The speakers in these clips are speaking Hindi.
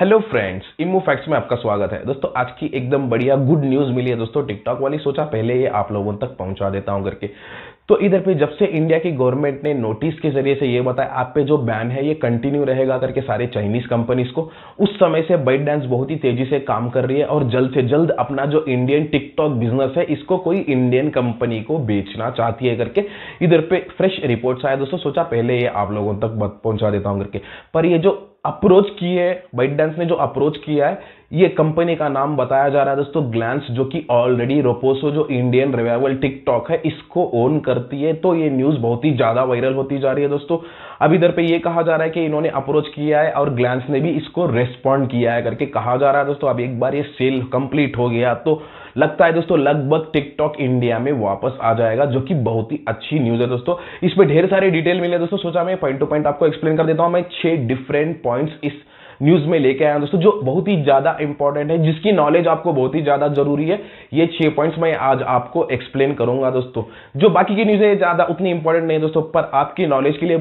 हेलो फ्रेंड्स इमो फैक्ट्स में आपका स्वागत है। दोस्तों, आज की एकदम बढ़िया गुड न्यूज़ मिली है दोस्तों टिकटॉक वाली। सोचा पहले ये आप लोगों तक पहुँचा देता हूँ करके तो इधर पे जब से इंडिया की गवर्नमेंट ने नोटिस के ज़रिए से ये बताया, आप पे जो बैन है, ये कंटिन्यू रहेगा करके सारे चाइनीज़ कंपनीज़ को। उस समय से बाइट डांस बहुत ही तेज़ी से काम कर रही है और जल्द से जल्द अपना जो इंडियन टिकटॉक बिज़नेस है, इसको कोई इंडियन कंपनी को बेचना चाहती है करके इधर पे फ्रेश रिपोर्ट्स आया दोस्तों, सोचा पहले ये आप लोगों तक पहुँचा देता हूँ करके पर ये जो अप्रोच की है बाइट डांस ने जो अप्रोच किया है ये कंपनी का नाम बताया जा रहा है दोस्तों ग्लैंस जो कि ऑलरेडी रोपोसो जो इंडियन रिवाइवल टिकटॉक है, इसको ओन करती है। तो ये न्यूज़ बहुत ही ज़्यादा वायरल होती जा रही है दोस्तों। अब इधर पे ये कहा जा रहा है कि इन्होंने अप्रोच किया है और ग्लैंस ने भी इसको रेस्पॉन्ड किया है करके कहा जा रहा है दोस्तों। अब एक बार ये सेल कंप्लीट हो गया तो लगता है दोस्तों, लगभग टिकटॉक इंडिया में वापस आ जाएगा, जो कि बहुत ही अच्छी न्यूज़ है दोस्तों। इसमें ढेर सारे डिटेल मिले दोस्तों, सोचा मैं पॉइंट टू पॉइंट आपको एक्सप्लेन कर देता हूँ। मैं छह डिफरेंट पॉइंट्स इस न्यूज़ में लेके आया दोस्तों, जो बहुत ही ज़्यादा इंपॉर्टेंट है, जिसकी नॉलेज आपको बहुत ही ज़्यादा ज़रूरी है, ये छह पॉइंट्स मैं आज आपको एक्सप्लेन करूँगा दोस्तों। जो बाकी की न्यूज़ है ज़्यादा उतनी इंपॉर्टेंट नहीं दोस्तों, पर आपकी नॉलेज के लिए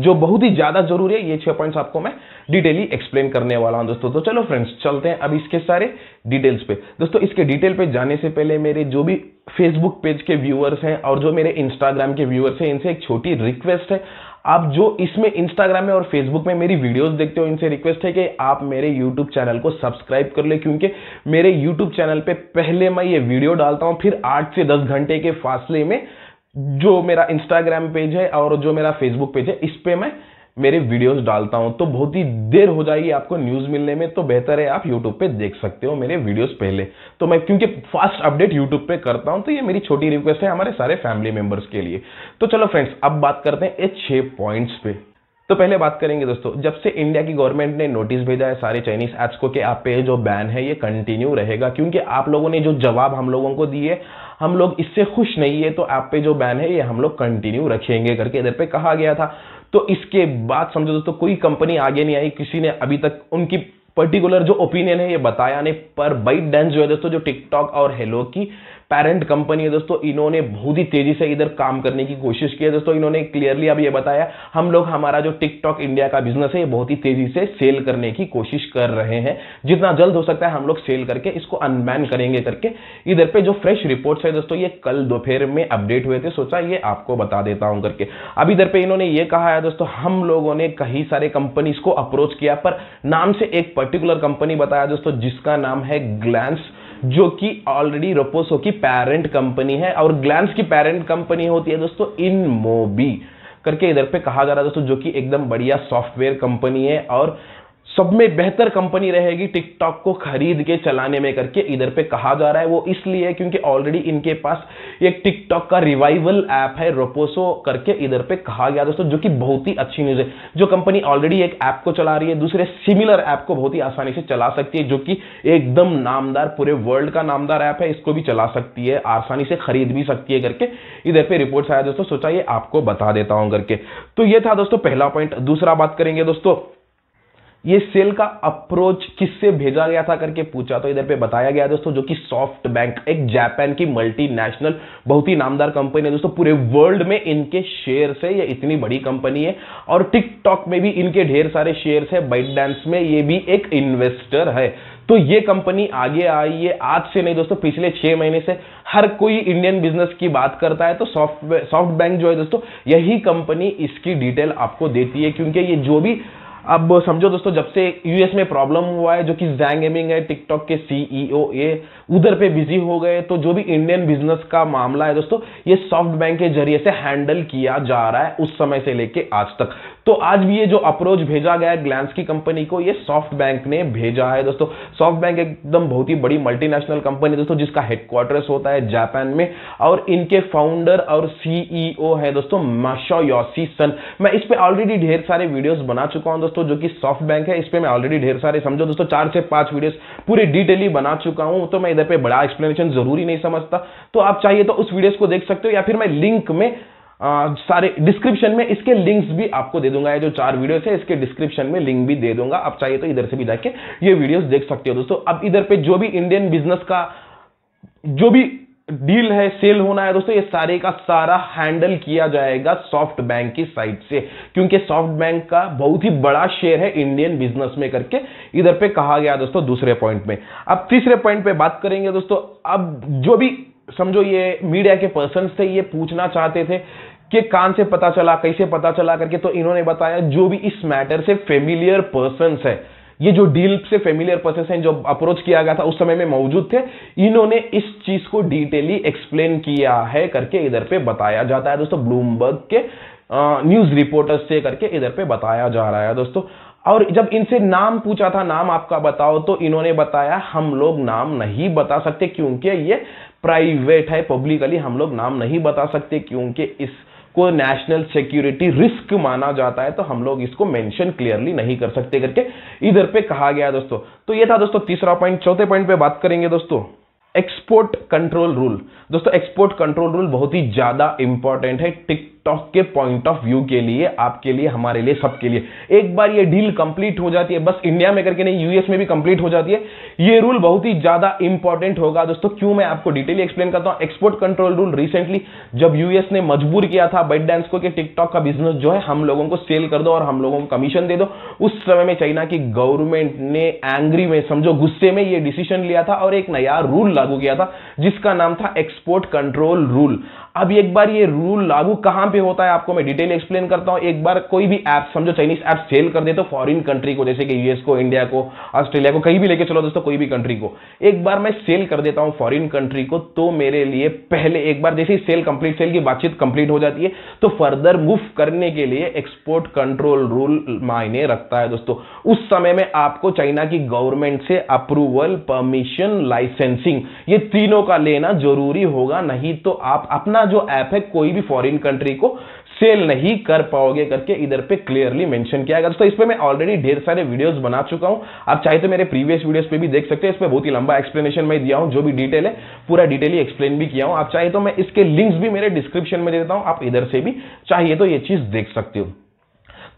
जो बहुत ही ज़्यादा ज़रूरी है, ये छह पॉइंट्स आपको मैं डिटेली एक्सप्लेन करने वाला हूँ दोस्तों। तो चलो फ्रेंड्स चलते हैं अब इसके सारे डिटेल्स पे। दोस्तों, इसके डिटेल पे जाने से पहले मेरे जो भी फेसबुक पेज के व्यूअर्स हैं और जो मेरे इंस्टाग्राम के व्यूअर्स हैं, इनसे एक छोटी रिक्वेस्ट है। आप जो इसमें इंस्टाग्राम में और फेसबुक में मेरी वीडियोस देखते हो, इनसे रिक्वेस्ट है कि आप मेरे यूट्यूब चैनल को सब्सक्राइब कर ले, क्योंकि मेरे यूट्यूब चैनल पे पहले मैं ये वीडियो डालता हूँ, फिर आठ से दस घंटे के फासले में जो मेरा इंस्टाग्राम पेज है और जो मेरा फेसबुक पेज है, इस पर मैं मेरे वीडियोस डालता हूँ तो बहुत ही देर हो जाएगी आपको न्यूज़ मिलने में तो बेहतर है आप यूट्यूब पे देख सकते हो मेरे वीडियोस पहले। तो मैं, क्योंकि फास्ट अपडेट यूट्यूब पे करता हूँ तो ये मेरी छोटी रिक्वेस्ट है हमारे सारे फैमिली मेंबर्स के लिए। तो चलो फ्रेंड्स अब बात करते हैं छह पॉइंट्स पे। तो पहले बात करेंगे दोस्तों, जब से इंडिया की गवर्नमेंट ने नोटिस भेजा है सारे चाइनीज़ एप्स को कि आप पे जो बैन है, ये कंटिन्यू रहेगा, क्योंकि आप लोगों ने जो जवाब हम लोगों को दिए, हम लोग इससे खुश नहीं है तो आप पे जो बैन है, ये हम लोग कंटिन्यू रखेंगे करके। इधर पे कहा गया था तो इसके बाद समझो दोस्तों कोई कंपनी आगे नहीं आई, किसी ने अभी तक उनकी पर्टिकुलर जो ओपिनियन है, ये बताया नहीं। पर बाइट डेंस जो है दोस्तों, जो टिकटॉक और हेलो की पेरेंट कंपनी है दोस्तों, इन्होंने बहुत ही तेज़ी से इधर काम करने की कोशिश की है। दोस्तों, इन्होंने क्लियरली अब ये बताया, हम लोग, हमारा जो टिकटॉक इंडिया का बिज़नेस है, ये बहुत ही तेज़ी से सेल करने की कोशिश कर रहे हैं। जितना जल्द हो सकता है, हम लोग सेल करके इसको अनबैन करेंगे करके। इधर पे जो फ्रेश रिपोर्ट्स है दोस्तों, ये कल दोपहर में अपडेट हुए थे। सोचा, ये आपको बता देता हूँ करके। अब इधर पे इन्होंने ये कहा है दोस्तों, हम लोगों ने कई सारे कंपनीज़ को अप्रोच किया, पर नाम से एक पर्टिकुलर कंपनी बताया दोस्तों, जिसका नाम है ग्लैंस जो कि ऑलरेडी रोपोसो की पेरेंट कंपनी है और ग्लैंस की पेरेंट कंपनी होती है दोस्तों इन मोबी करके इधर पे कहा जा रहा है दोस्तों जो कि एकदम बढ़िया सॉफ्टवेयर कंपनी है और सब में बेहतर कंपनी रहेगी टिकटॉक को खरीद के चलाने में करके इधर पे कहा जा रहा है वो इसलिए क्योंकि ऑलरेडी इनके पास एक टिकटॉक का रिवाइवल ऐप है रोपोसो करके इधर पे कहा गया दोस्तों, जो कि बहुत ही अच्छी न्यूज़ है। जो कंपनी ऑलरेडी एक ऐप को चला रही है, दूसरे सिमिलर ऐप को बहुत ही आसानी से चला सकती है, जो कि एकदम नामदार पूरे वर्ल्ड का नामदार ऐप है, इसको भी चला सकती है, आसानी से खरीद भी सकती है करके। इधर पे रिपोर्ट आया दोस्तों, सोचा ये आपको बता देता हूँ करके। तो ये था दोस्तों पहला पॉइंट दूसरा बात करेंगे दोस्तों ये सेल का अप्रोच किससे भेजा गया था करके पूछा? तो इधर पे बताया गया दोस्तों, जो कि सॉफ्ट बैंक, एक जापान की मल्टीनेशनल बहुत ही नामदार कंपनी है दोस्तों, पूरे वर्ल्ड में इनके शेयर है, ये इतनी बड़ी कंपनी है। और टिकटॉक में भी इनके ढेर सारे शेयर है बाइट डांस में ये भी एक इन्वेस्टर है। तो ये कंपनी आगे आई है आज से नहीं दोस्तों, पिछले छह महीने से हर कोई इंडियन बिज़नेस की बात करता है तो सॉफ्ट सॉफ्ट बैंक जो है दोस्तों, यही कंपनी इसकी डिटेल आपको देती है, क्योंकि ये जो भी अब समझो दोस्तों, जब से यूएस में प्रॉब्लम हुआ है, जो कि जैंग गेमिंग है टिकटॉक के सीईओ ये उधर पे बिज़ी हो गए तो जो भी इंडियन बिज़नेस का मामला है दोस्तों, ये सॉफ्ट बैंक के ज़रिए से हैंडल किया जा रहा है उस समय से लेके आज तक। तो आज भी ये जो अप्रोच भेजा गया है ग्लैंस की कंपनी को, ये सॉफ्ट बैंक ने भेजा है दोस्तों। सॉफ्ट बैंक एकदम बहुत ही बड़ी मल्टीनेशनल कंपनी दोस्तों, जिसका हेडक्वार्टर्स होता है जापान में, और इनके फाउंडर और सीईओ है दोस्तों माशो योसी सन मैं इस पर ऑलरेडी ढेर सारे वीडियोस बना चुका हूँ दोस्तों। जो कि सॉफ्ट बैंक है इस पे मैं ऑलरेडी ढेर सारे समझो दोस्तों चार से पाँच वीडियोस पूरे डिटेली बना चुका हूँ तो मैं इधर पे बड़ा एक्सप्लेनेशन ज़रूरी नहीं समझता। तो आप चाहिए तो उस वीडियोस को देख सकते हो या फिर मैं लिंक में आ, सारे डिस्क्रिप्शन में इसके लिंक्स भी आपको दे दूँगा। ये जो चार वीडियोस है इसके डिस्क्रिप्शन में लिंक भी दे दूँगा। आप चाहिए तो इधर से भी जाके ये वीडियोस देख सकते हो दोस्तों। अब इधर पे जो भी इंडियन बिज़नेस का जो भी डील है, सेल होना है, दोस्तों, ये सारे का सारा हैंडल किया जाएगा सॉफ्ट बैंक की साइड से। क्योंकि सॉफ्ट बैंक का बहुत ही बड़ा शेयर है इंडियन बिज़नेस में करके। इधर पे कहा गया, दोस्तों, दूसरे पॉइंट में। अब तीसरे पॉइंट पे बात करेंगे, दोस्तों, अब जो भी, समझो ये मीडिया के पर्सन थे, ये पूछना चाहते थे कि कान से पता चला, कैसे पता चला करके तो इन्होंने बताया, जो भी इस मैटर से फेमिलियर पर्सन है ये जो डील से फेमिलियर पर्सन जो अप्रोच किया गया था, उस समय में मौजूद थे, इन्होंने इस चीज़ को डिटेली एक्सप्लेन किया है करके इधर पे बताया जाता है। दोस्तों ब्लूमबर्ग के न्यूज़ रिपोर्टर्स से करके इधर पे बताया जा रहा है दोस्तों। और जब इनसे नाम पूछा था, नाम आपका बताओ तो इन्होंने बताया, हम लोग नाम नहीं बता सकते क्योंकि ये प्राइवेट है पब्लिकली हम लोग नाम नहीं बता सकते क्योंकि इस को नेशनल सिक्योरिटी रिस्क माना जाता है तो हम लोग इसको मेंशन क्लियरली नहीं कर सकते करके इधर पे कहा गया दोस्तों। तो ये था दोस्तों तीसरा पॉइंट चौथे पॉइंट पे बात करेंगे दोस्तों। एक्सपोर्ट कंट्रोल रूल दोस्तों एक्सपोर्ट कंट्रोल रूल बहुत ही ज़्यादा इंपॉर्टेंट है। टिक टिकटॉक के पॉइंट ऑफ़ व्यू के लिए, आपके लिए, हमारे लिए, सबके लिए। एक बार ये डील कंप्लीट हो जाती है, बस इंडिया में करके नहीं यूएस में भी कंप्लीट हो जाती है। ये रूल बहुत ही ज़्यादा इंपॉर्टेंट होगा दोस्तों। क्यों मैं आपको डिटेली एक्सप्लेन करता हूँ? एक्सपोर्ट कंट्रोल रूल रिसेंटली जब यूएस ने मजबूर किया था बाइट डांस को कि टिकटॉक का बिज़नेस जो है, हम लोगों को सेल कर दो और हम लोगों को कमीशन दे दो। उस समय में चाइना की गवर्नमेंट ने एंग्री में, समझो गुस्से में यह डिसीज़न लिया था और एक नया रूल लागू किया था, जिसका नाम था एक्सपोर्ट कंट्रोल रूल अब एक बार ये रूल लागू कहाँ पे होता है, आपको मैं डिटेल एक्सप्लेन करता हूँ। एक बार कोई भी ऐप समझो चाइनीज़ ऐप सेल कर दे तो फॉरिन कंट्री को, जैसे कि यूएस को इंडिया को ऑस्ट्रेलिया को, कहीं भी लेके चलो दोस्तों, कोई भी कंट्री को। एक बार मैं सेल कर देता हूँ फॉरिन कंट्री को तो मेरे लिए पहले एक बार जैसे सेल कंप्लीट सेल की बातचीत कंप्लीट हो जाती है तो फर्दर मूव करने के लिए एक्सपोर्ट कंट्रोल रूल मायने रखता है दोस्तों। उस समय में आपको चाइना की गवर्नमेंट से अप्रूवल परमिशन लाइसेंसिंग ये तीनों का लेना ज़रूरी होगा, नहीं तो आप अपना जो ऐप है, कोई भी फॉरिन कंट्री को सेल नहीं कर पाओगे करके इधर पे क्लियरली मेंशन किया गया। दोस्तों इस पे मैं ऑलरेडी ढेर सारे वीडियोस बना चुका हूँ। आप चाहे तो मेरे प्रीवियस वीडियोस पे भी देख सकते हैं। इस पे बहुत ही लंबा एक्सप्लेनेशन मैं दिया हूँ। जो भी डिटेल है, पूरा डिटेली एक्सप्लेन भी किया हूँ। आप चाहे तो मैं इसके लिंक्स भी मेरे डिस्क्रिप्शन में देता हूँ। आप इधर से भी चाहिए तो ये चीज़ देख सकते हो।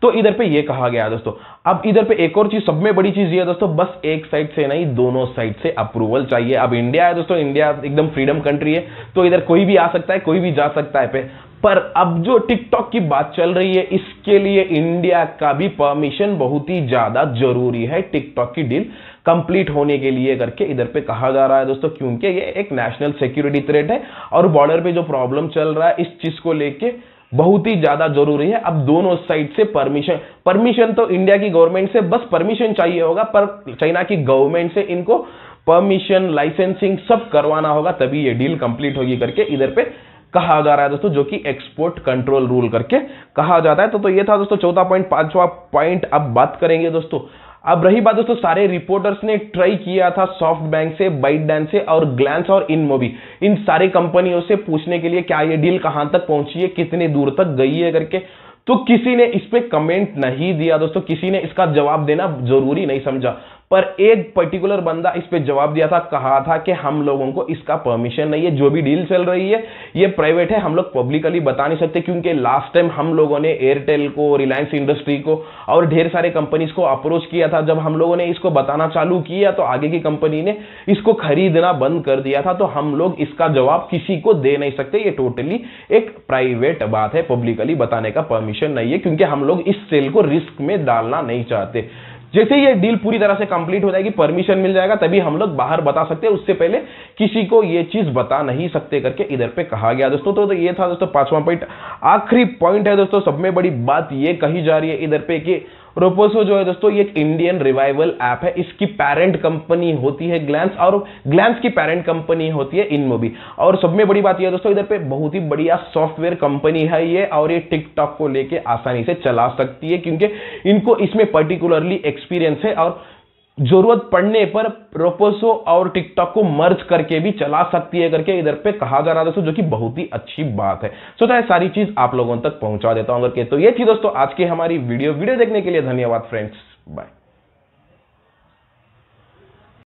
तो इधर पे ये कहा गया दोस्तों। अब इधर पे एक और चीज़, सब में बड़ी चीज़ ये है दोस्तों, बस एक साइड से नहीं, दोनों साइड से अप्रूवल चाहिए। अब इंडिया है दोस्तों इंडिया एकदम फ्रीडम कंट्री है। तो इधर कोई भी आ सकता है, कोई भी जा सकता है पे। पर अब जो टिकटॉक की बात चल रही है, इसके लिए इंडिया का भी परमिशन बहुत ही ज़्यादा ज़रूरी है टिकटॉक की डील कंप्लीट होने के लिए करके। इधर पे कहा जा रहा है दोस्तों, क्योंकि ये एक नेशनल सिक्योरिटी थ्रेट है और बॉर्डर पे जो प्रॉब्लम चल रहा है, इस चीज़ को लेके बहुत ही ज़्यादा ज़रूरी है। अब दोनों साइड से परमिशन परमिशन तो इंडिया की गवर्नमेंट से, बस परमिशन चाहिए होगा, पर चाइना की गवर्नमेंट से इनको परमिशन लाइसेंसिंग सब करवाना होगा, तभी ये डील कंप्लीट होगी करके। इधर पे कहा जा रहा है दोस्तों जो कि एक्सपोर्ट कंट्रोल रूल करके कहा जाता है। तो, तो ये था दोस्तों चौथा पॉइंट पांचवा पॉइंट अब बात करेंगे दोस्तों। अब रही बात दोस्तों सारे रिपोर्टर्स ने ट्राई किया था सॉफ्ट बैंक से बाइट डैन से और ग्लैंस और इन मोबी इन सारी कंपनियों से पूछने के लिए क्या ये डील कहाँ तक पहुँची है कितने दूर तक गई है करके। तो किसी ने इस पे कमेंट नहीं दिया दोस्तों किसी ने इसका जवाब देना ज़रूरी नहीं समझा। पर एक पर्टिकुलर बंदा इस पे जवाब दिया था, कहा था कि हम लोगों को इसका परमिशन नहीं है। जो भी डील चल रही है, ये प्राइवेट है, हम लोग पब्लिकली बता नहीं सकते, क्योंकि लास्ट टाइम हम लोगों ने एयरटेल को रिलायंस इंडस्ट्री को और ढेर सारे कंपनीज़ को अप्रोच किया था। जब हम लोगों ने इसको बताना चालू किया तो आगे की कंपनी ने इसको खरीदना बंद कर दिया था। तो हम लोग इसका जवाब किसी को दे नहीं सकते। ये टोटली एक प्राइवेट बात है पब्लिकली बताने का परमिशन नहीं है, क्योंकि हम लोग इस सेल को रिस्क में डालना नहीं चाहते। जैसे ये डील पूरी तरह से कंप्लीट हो जाएगी परमिशन मिल जाएगा तभी हम लोग बाहर बता सकते हैं। उससे पहले किसी को ये चीज़ बता नहीं सकते करके इधर पे कहा गया। दोस्तों तो, तो ये था दोस्तों पांचवा पॉइंट आखिरी पॉइंट है दोस्तों सब में बड़ी बात ये कही जा रही है इधर पे कि रोपोसो जो है दोस्तों, ये एक इंडियन रिवाइवल ऐप है। इसकी पेरेंट कंपनी होती है ग्लैंस और ग्लैंस की पेरेंट कंपनी होती है इनमोबी और सब में बड़ी बात यह दोस्तों, इधर पे बहुत ही बढ़िया सॉफ्टवेयर कंपनी है ये और ये टिकटॉक को लेके आसानी से चला सकती है, क्योंकि इनको इसमें पर्टिकुलरली एक्सपीरियंस है और ज़रूरत पड़ने पर प्रोपोसो और टिकटॉक को मर्ज करके भी चला सकती है करके इधर पे कहा जा रहा दोस्तों जो कि बहुत ही अच्छी बात है। सोचा है सारी चीज़ आप लोगों तक पहुँचा देता हूँ, अगर के तो ये थी दोस्तों आज की हमारी वीडियो। वीडियो देखने के लिए धन्यवाद फ्रेंड्स बाय